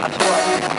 That's what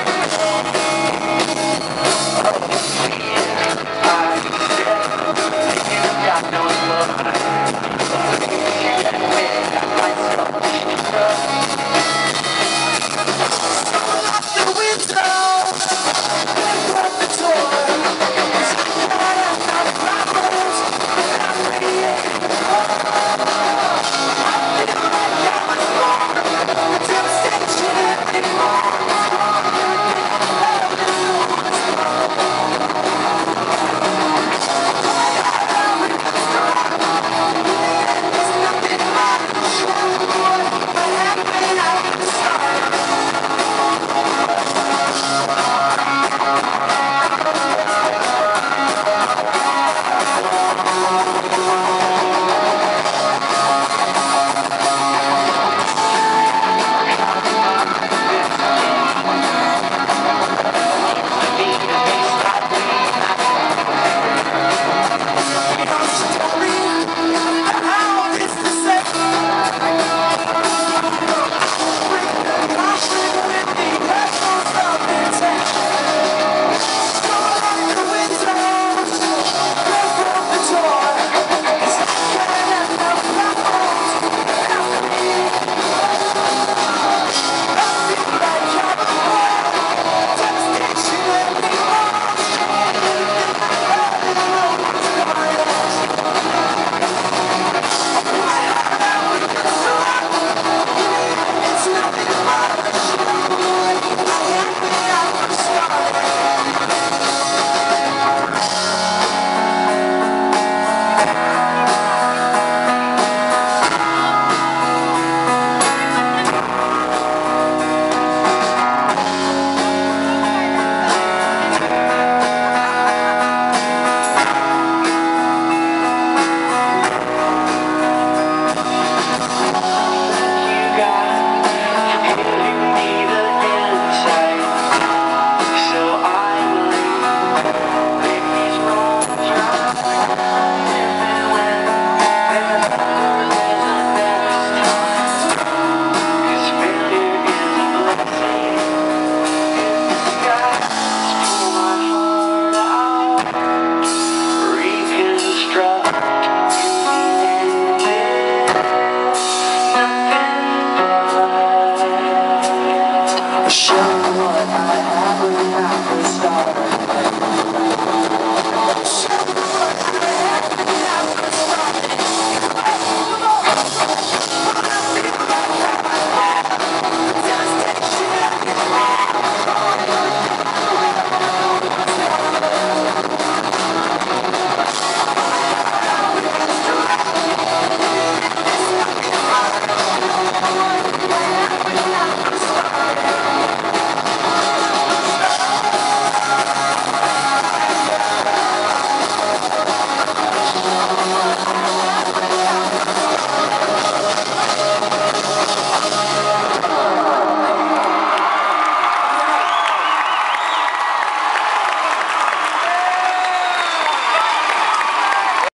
Show. what I